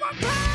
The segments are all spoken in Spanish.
my power.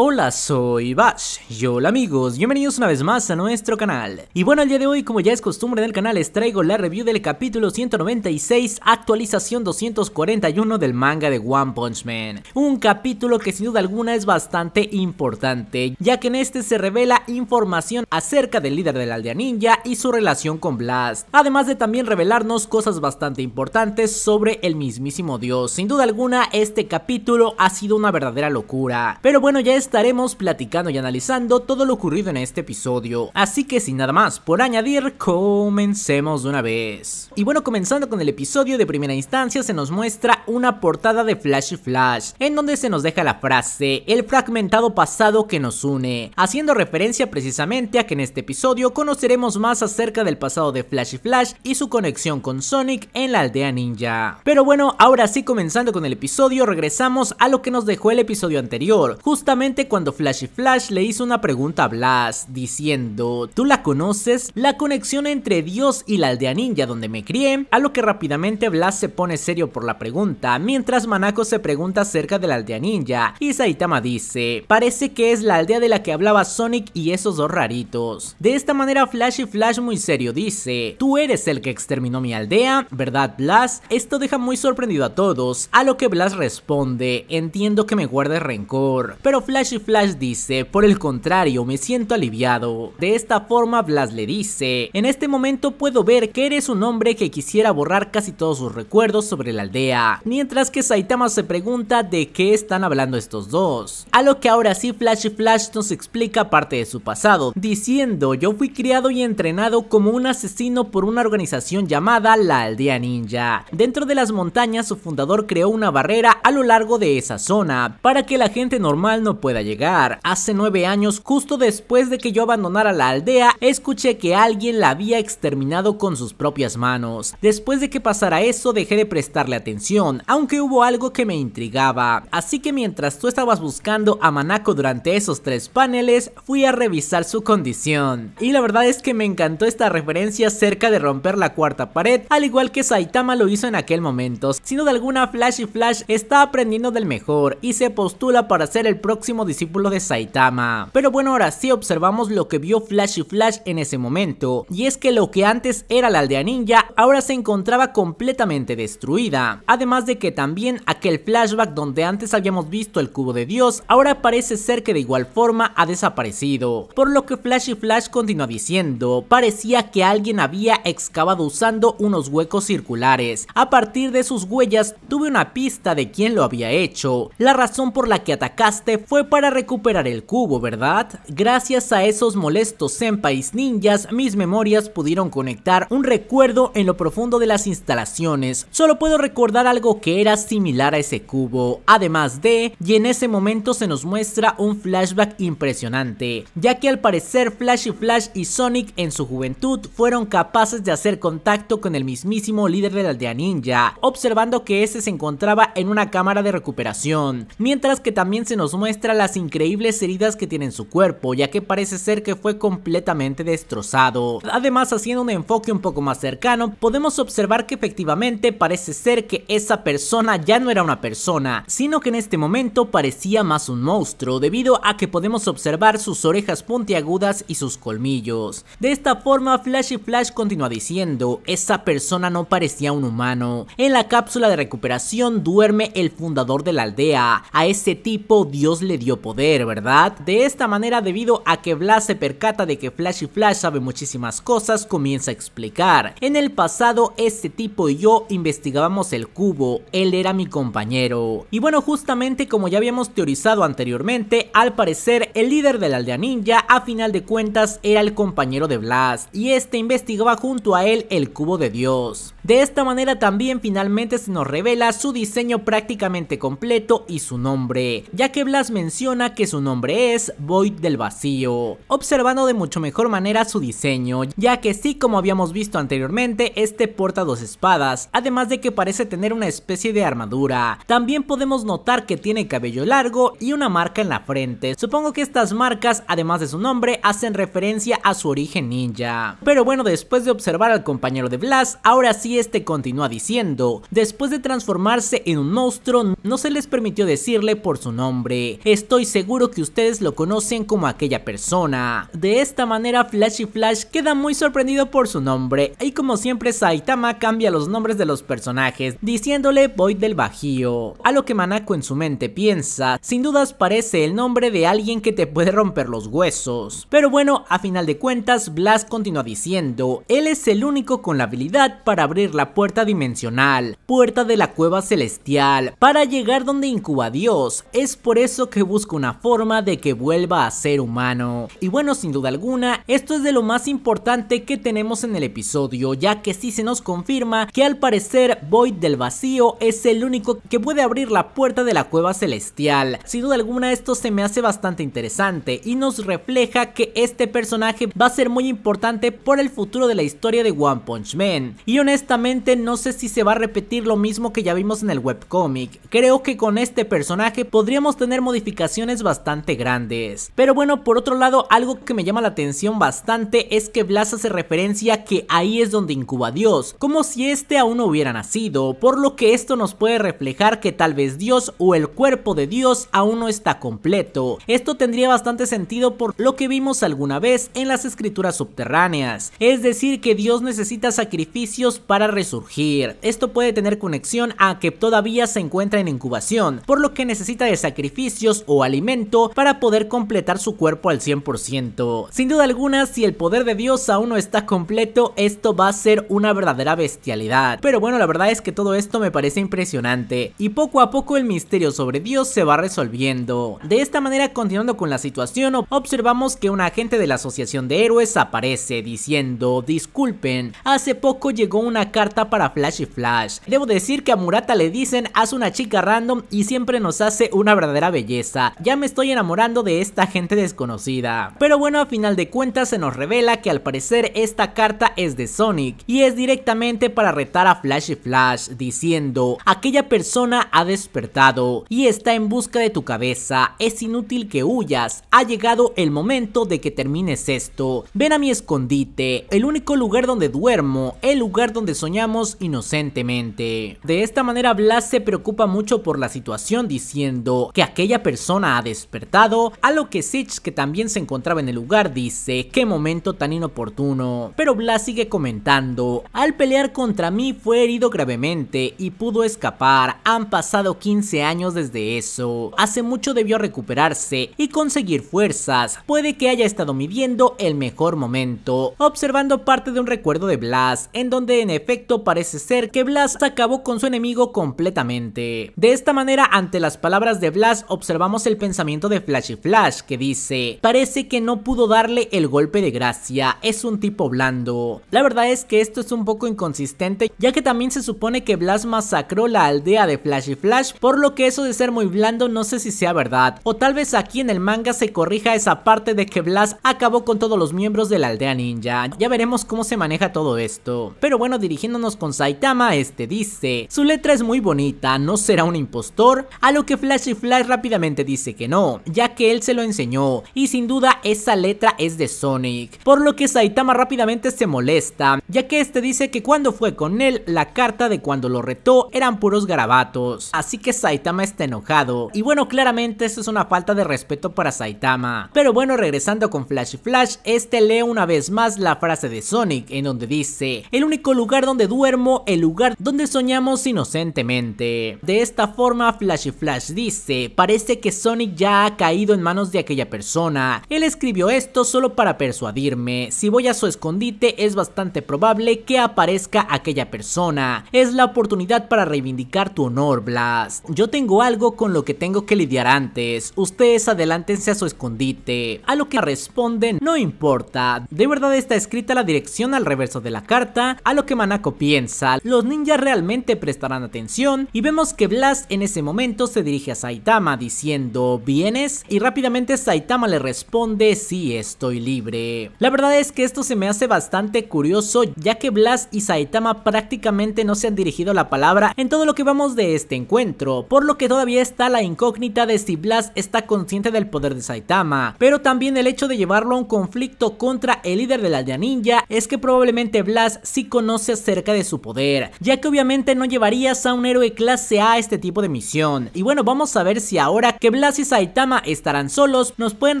Hola, soy Bash. Y hola amigos, bienvenidos una vez más a nuestro canal. Y bueno, el día de hoy, como ya es costumbre del canal, les traigo la review del capítulo 196, actualización 241 del manga de One Punch Man. Un capítulo que sin duda alguna es bastante importante, ya que en este se revela información acerca del líder de la aldea ninja y su relación con Blast. Además de también revelarnos cosas bastante importantes sobre el mismísimo dios. Sin duda alguna, este capítulo ha sido una verdadera locura. Pero bueno, ya es estaremos platicando y analizando todo lo ocurrido en este episodio. Así que sin nada más por añadir, comencemos de una vez. Y bueno, comenzando con el episodio de primera instancia se nos muestra una portada de Flash Flash, en donde se nos deja la frase, el fragmentado pasado que nos une, haciendo referencia precisamente a que en este episodio conoceremos más acerca del pasado de Flash Flash y su conexión con Sonic en la aldea ninja. Pero bueno, ahora sí comenzando con el episodio, regresamos a lo que nos dejó el episodio anterior, justamente cuando Flash Flash le hizo una pregunta a Blast diciendo, ¿tú la conoces? La conexión entre Dios y la aldea ninja donde me crié, a lo que rápidamente Blast se pone serio por la pregunta, mientras Manako se pregunta acerca de la aldea ninja, y Saitama dice, parece que es la aldea de la que hablaba Sonic y esos dos raritos. De esta manera Flash y Flash muy serio dice, tú eres el que exterminó mi aldea, ¿verdad Blast? Esto deja muy sorprendido a todos, a lo que Blast responde, entiendo que me guardes rencor, pero Flash Flash Flash dice, por el contrario, me siento aliviado. De esta forma Blas le dice, en este momento puedo ver que eres un hombre que quisiera borrar casi todos sus recuerdos sobre la aldea, mientras que Saitama se pregunta de qué están hablando estos dos. A lo que ahora sí Flash Flash nos explica parte de su pasado, diciendo yo fui criado y entrenado como un asesino por una organización llamada la Aldea Ninja. Dentro de las montañas su fundador creó una barrera a lo largo de esa zona, para que la gente normal no pueda llegar. Hace nueve años, justo después de que yo abandonara la aldea, escuché que alguien la había exterminado con sus propias manos. Después de que pasara eso, dejé de prestarle atención, aunque hubo algo que me intrigaba. Así que mientras tú estabas buscando a Manako durante esos tres paneles, fui a revisar su condición. Y la verdad es que me encantó esta referencia acerca de romper la cuarta pared, al igual que Saitama lo hizo en aquel momento. Sin duda alguna, Flash y Flash está aprendiendo del mejor y se postula para ser el próximo discípulo de Saitama. Pero bueno, ahora sí observamos lo que vio Flash y Flash en ese momento, y es que lo que antes era la aldea ninja, ahora se encontraba completamente destruida. Además de que también aquel flashback donde antes habíamos visto el cubo de Dios, ahora parece ser que de igual forma ha desaparecido. Por lo que Flash y Flash continúa diciendo, parecía que alguien había excavado usando unos huecos circulares. A partir de sus huellas tuve una pista de quién lo había hecho. La razón por la que atacaste fue para recuperar el cubo, ¿verdad? Gracias a esos molestos senpais ninjas, mis memorias pudieron conectar un recuerdo en lo profundo de las instalaciones. Solo puedo recordar algo que era similar a ese cubo, además de, y en ese momento se nos muestra un flashback impresionante, ya que al parecer Flash y Flash y Sonic en su juventud fueron capaces de hacer contacto con el mismísimo líder de la aldea ninja, observando que ese se encontraba en una cámara de recuperación, mientras que también se nos muestra las increíbles heridas que tiene en su cuerpo, ya que parece ser que fue completamente destrozado. Además, haciendo un enfoque un poco más cercano, podemos observar que efectivamente parece ser que esa persona ya no era una persona, sino que en este momento parecía más un monstruo, debido a que podemos observar sus orejas puntiagudas y sus colmillos. De esta forma, Flash y Flash continúa diciendo, esa persona no parecía un humano. En la cápsula de recuperación duerme el fundador de la aldea, a ese tipo Dios le dio poder, ¿verdad? De esta manera, debido a que Blas se percata de que Flash y Flash sabe muchísimas cosas, comienza a explicar. En el pasado, este tipo y yo investigábamos el cubo, él era mi compañero. Y bueno, justamente como ya habíamos teorizado anteriormente, al parecer el líder de la aldea ninja, a final de cuentas, era el compañero de Blas, y este investigaba junto a él el cubo de Dios. De esta manera también finalmente se nos revela su diseño prácticamente completo y su nombre, ya que Blas menciona que su nombre es Void del Vacío, observando de mucho mejor manera su diseño, ya que sí como habíamos visto anteriormente, este porta dos espadas, además de que parece tener una especie de armadura. También podemos notar que tiene cabello largo y una marca en la frente. Supongo que estas marcas, además de su nombre, hacen referencia a su origen ninja. Pero bueno, después de observar al compañero de Blas, ahora sí este continúa diciendo, después de transformarse en un monstruo, no se les permitió decirle por su nombre. Estoy seguro que ustedes lo conocen como aquella persona. De esta manera Flashy Flash queda muy sorprendido por su nombre y como siempre Saitama cambia los nombres de los personajes diciéndole Void del Bajío. A lo que Manako en su mente piensa, sin dudas parece el nombre de alguien que te puede romper los huesos. Pero bueno, a final de cuentas Blas continúa diciendo, él es el único con la habilidad para abrir la puerta dimensional, puerta de la cueva celestial, para llegar donde incuba Dios. Es por eso que busca una forma de que vuelva a ser humano. Y bueno, sin duda alguna, esto es de lo más importante que tenemos en el episodio, ya que sí se nos confirma que al parecer Void del Vacío es el único que puede abrir la puerta de la cueva celestial. Sin duda alguna esto se me hace bastante interesante y nos refleja que este personaje va a ser muy importante por el futuro de la historia de One Punch Man. Y honestamente no sé si se va a repetir lo mismo que ya vimos en el webcomic. Creo que con este personaje podríamos tener modificaciones bastante grandes. Pero bueno, por otro lado, algo que me llama la atención bastante es que Blas hace referencia que ahí es donde incuba Dios, como si este aún no hubiera nacido, por lo que esto nos puede reflejar que tal vez Dios o el cuerpo de Dios aún no está completo. Esto tendría bastante sentido por lo que vimos alguna vez en las escrituras subterráneas, es decir que Dios necesita sacrificios para resurgir. Esto puede tener conexión a que todavía se encuentra en incubación, por lo que necesita de sacrificios o alimento para poder completar su cuerpo al 100%. Sin duda alguna, si el poder de Dios aún no está completo, esto va a ser una verdadera bestialidad. Pero bueno, la verdad es que todo esto me parece impresionante y poco a poco el misterio sobre Dios se va resolviendo. De esta manera, continuando con la situación, observamos que un agente de la Asociación de Héroes aparece diciendo, disculpen, hace poco llegó una carta para Flash y Flash. Debo decir que a Murata le dicen, haz una chica random y siempre nos hace una verdadera belleza. Ya me estoy enamorando de esta gente desconocida. Pero bueno, a final de cuentas se nos revela que al parecer esta carta es de Sonic y es directamente para retar a Flash y Flash diciendo, aquella persona ha despertado y está en busca de tu cabeza, es inútil que huyas, ha llegado el momento de que termines esto, ven a mi escondite, el único lugar donde duermo, el lugar donde soñamos inocentemente. De esta manera Blas se preocupa mucho por la situación diciendo que aquella persona ha despertado, a lo que Sitch que también se encontraba en el lugar dice, qué momento tan inoportuno, pero Blas sigue comentando, al pelear contra mí fue herido gravemente y pudo escapar, han pasado 15 años desde eso, hace mucho debió recuperarse y conseguir fuerzas, puede que haya estado midiendo el mejor momento, observando parte de un recuerdo de Blas, en donde en efecto parece ser que Blas acabó con su enemigo completamente. De esta manera, ante las palabras de Blas, observamos el pensamiento de Flashy Flash, que dice, parece que no pudo darle el golpe de gracia, es un tipo blando. La verdad es que esto es un poco inconsistente, ya que también se supone que Blas masacró la aldea de Flashy Flash, por lo que eso de ser muy blando no sé si sea verdad, o tal vez aquí en el manga se corrija esa parte de que Blas acabó con todos los miembros de la aldea ninja, ya veremos cómo se maneja todo esto. Pero bueno, dirigiéndonos con Saitama, este dice, su letra es muy bonita, ¿no será un impostor? A lo que Flashy Flash rápidamente dice que no, ya que él se lo enseñó, y sin duda esa letra es de Sonic, por lo que Saitama rápidamente se molesta, ya que este dice que cuando fue con él, la carta de cuando lo retó eran puros garabatos, así que Saitama está enojado, y bueno, claramente esto es una falta de respeto para Saitama. Pero bueno, regresando con Flash Flash, este lee una vez más la frase de Sonic, en donde dice, el único lugar donde duermo, el lugar donde soñamos inocentemente. De esta forma, Flash Flash dice, parece que Sonic ya ha caído en manos de aquella persona, él escribió esto solo para persuadirme, si voy a su escondite es bastante probable que aparezca aquella persona, es la oportunidad para reivindicar tu honor Blast, yo tengo algo con lo que tengo que lidiar antes, ustedes adelántense a su escondite, a lo que responden no importa, de verdad está escrita la dirección al reverso de la carta, a lo que Manako piensa, los ninjas realmente prestarán atención y vemos que Blast en ese momento se dirige a Saitama diciendo ¿vienes? Y rápidamente Saitama le responde sí estoy libre. La verdad es que esto se me hace bastante curioso ya que Blas y Saitama prácticamente no se han dirigido la palabra en todo lo que vamos de este encuentro, por lo que todavía está la incógnita de si Blas está consciente del poder de Saitama, pero también el hecho de llevarlo a un conflicto contra el líder de la aldea ninja es que probablemente Blas sí conoce acerca de su poder, ya que obviamente no llevarías a un héroe clase A a este tipo de misión. Y bueno, vamos a ver si ahora que Blas y Saitama estarán solos, nos pueden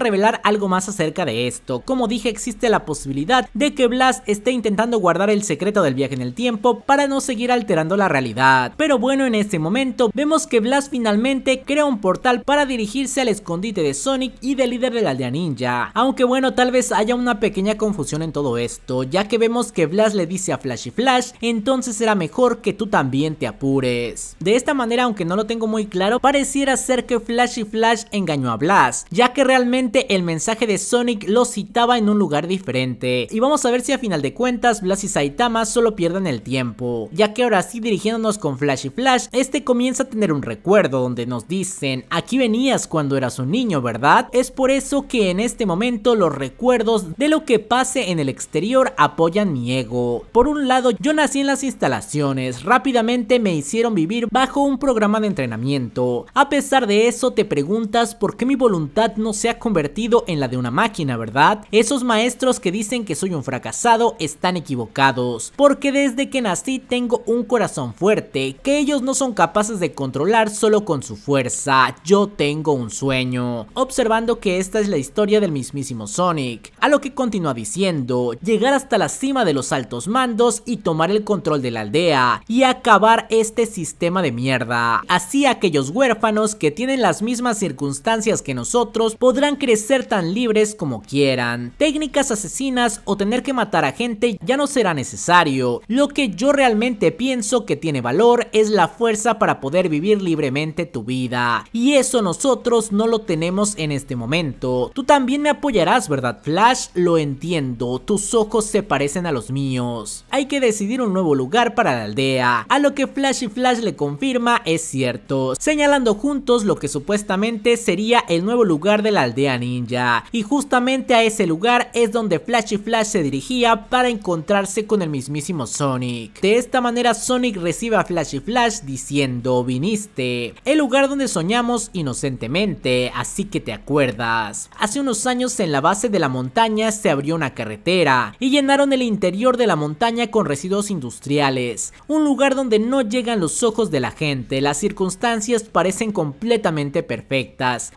revelar algo más acerca de esto. Como dije, existe la posibilidad de que Blas esté intentando guardar el secreto del viaje en el tiempo para no seguir alterando la realidad. Pero bueno, en este momento vemos que Blas finalmente crea un portal para dirigirse al escondite de Sonic y del líder de la aldea ninja. Aunque bueno, tal vez haya una pequeña confusión en todo esto, ya que vemos que Blas le dice a Flash y Flash, entonces será mejor que tú también te apures. De esta manera, aunque no lo tengo muy claro, pareciera ser que Flash Flash engañó a Blas, ya que realmente el mensaje de Sonic lo citaba en un lugar diferente. Y vamos a ver si a final de cuentas Blas y Saitama solo pierden el tiempo, ya que ahora sí dirigiéndonos con Flash y Flash, este comienza a tener un recuerdo donde nos dicen, aquí venías cuando eras un niño, ¿verdad? Es por eso que en este momento los recuerdos de lo que pase en el exterior apoyan mi ego. Por un lado, yo nací en las instalaciones, rápidamente me hicieron vivir bajo un programa de entrenamiento. A pesar de eso, te preguntas por qué mi voluntad no se ha convertido en la de una máquina, ¿verdad? Esos maestros que dicen que soy un fracasado están equivocados, porque desde que nací tengo un corazón fuerte, que ellos no son capaces de controlar solo con su fuerza. Yo tengo un sueño. Observando que esta es la historia del mismísimo Sonic, a lo que continúa diciendo, llegar hasta la cima de los altos mandos y tomar el control de la aldea y acabar este sistema de mierda. Así aquellos huérfanos que tienen las mismas circunstancias que nosotros podrán crecer tan libres como quieran. Técnicas asesinas o tener que matar a gente ya no será necesario. Lo que yo realmente pienso que tiene valor es la fuerza para poder vivir libremente tu vida. Y eso nosotros no lo tenemos en este momento. Tú también me apoyarás, ¿verdad Flash? Lo entiendo, tus ojos se parecen a los míos. Hay que decidir un nuevo lugar para la aldea. A lo que Flash y Flash le confirma es cierto, señalando juntos lo que supuestamente sería el nuevo lugar de la aldea ninja. Y justamente a ese lugar es donde Flash y Flash se dirigía para encontrarse con el mismísimo Sonic. De esta manera Sonic recibe a Flash y Flash diciendo viniste, el lugar donde soñamos inocentemente, así que te acuerdas. Hace unos años en la base de la montaña se abrió una carretera y llenaron el interior de la montaña con residuos industriales, un lugar donde no llegan los ojos de la gente, las circunstancias parecen completamente perfectas,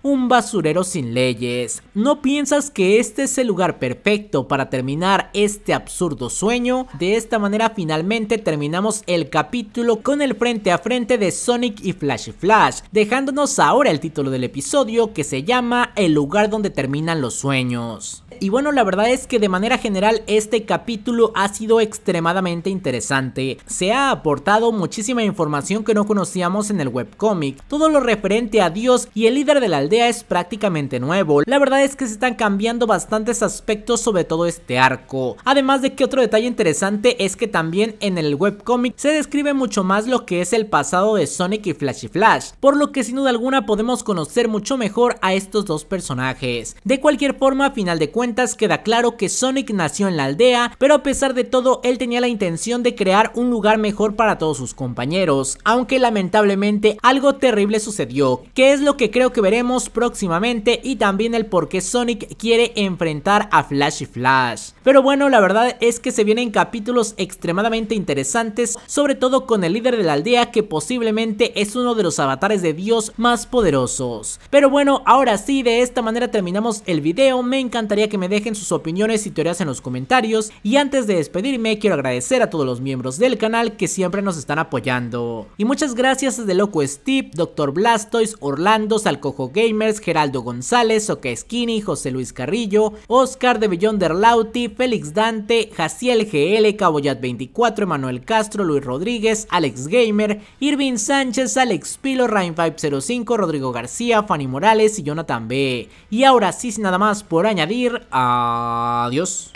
un basurero sin leyes. ¿No piensas que este es el lugar perfecto para terminar este absurdo sueño? De esta manera finalmente terminamos el capítulo con el frente a frente de Sonic y Flash Flash, dejándonos ahora el título del episodio que se llama El lugar donde terminan los sueños. Y bueno, la verdad es que de manera general este capítulo ha sido extremadamente interesante. Se ha aportado muchísima información que no conocíamos en el webcomic. Todo lo referente a Dios y el líder de la aldea es prácticamente nuevo. La verdad es que se están cambiando bastantes aspectos sobre todo este arco. Además de que otro detalle interesante es que también en el webcomic se describe mucho más lo que es el pasado de Sonic y Flash y Flash. Por lo que sin duda alguna podemos conocer mucho mejor a estos dos personajes. De cualquier forma, a final de cuentas, queda claro que Sonic nació en la aldea, pero a pesar de todo él tenía la intención de crear un lugar mejor para todos sus compañeros, aunque lamentablemente algo terrible sucedió, que es lo que creo que veremos próximamente y también el por qué Sonic quiere enfrentar a Flash y Flash. Pero bueno, la verdad es que se vienen capítulos extremadamente interesantes, sobre todo con el líder de la aldea que posiblemente es uno de los avatares de Dios más poderosos. Pero bueno, ahora sí, de esta manera terminamos el video, me encantaría que me dejen sus opiniones y teorías en los comentarios y antes de despedirme quiero agradecer a todos los miembros del canal que siempre nos están apoyando. Y muchas gracias desde Loco Steve, Dr. Blastoise, Orlando, Salcojo Gamers, Geraldo González, Oka Skinny, José Luis Carrillo, Oscar de Beyonder Lauti, Félix Dante, Jaciel GL, Caboyat 24, Emanuel Castro, Luis Rodríguez, Alex Gamer, Irving Sánchez, Alex Pilo, Rain505, Rodrigo García, Fanny Morales y Jonathan B. Y ahora sí, sin nada más por añadir, Adiós.